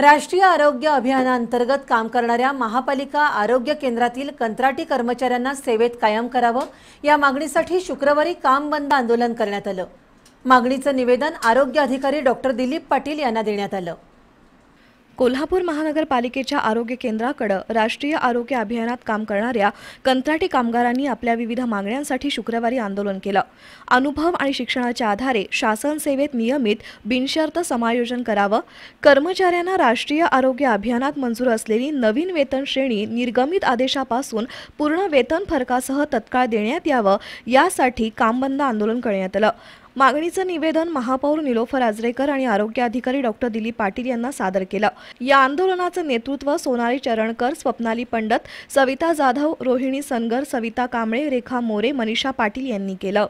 राष्ट्रीय आरोग्य अभियानांतर्गत काम करणाऱ्या महापालिका आरोग्य केंद्रातील कंत्राटी कर्मचाऱ्यांना सेवेत कायम करावं या मागणीसाठी शुक्रवारी काम बंद आंदोलन करण्यात आलं. मागणीचं निवेदन आरोग्य अधिकारी डॉक्टर दिलीप पाटील यांना देण्यात आलं. कोल्हापूर महानगरपालिकेच्या आरोग्य केंद्राकडं राष्ट्रीय आरोग्य अभियानात काम करणाऱ्या कंत्राटी कामगारांनी आपल्या विविध मागण्यांसाठी शुक्रवारी आंदोलन केलं. अनुभव आणि शिक्षणाच्या आधारे शासन सेवेत नियमित बिनशर्त समायोजन करावं. कर्मचाऱ्यांना राष्ट्रीय आरोग्य अभियानात मंजूर असलेली नवीन वेतन श्रेणी निर्गमित आदेशापासून पूर्ण वेतन फरकासह तत्काळ देण्यात यावं यासाठी कामबंद आंदोलन करण्यात आलं. मागणीचं निवेदन महापौर निलोफर आजरेकर आणि आरोग्य अधिकारी डॉक्टर दिलीप पाटील यांना सादर केलं. या आंदोलनाचं नेतृत्व सोनाली चरणकर स्वप्नाली पंडत सविता जाधव रोहिणी सनगर सविता कांबळे रेखा मोरे मनीषा पाटील यांनी केलं.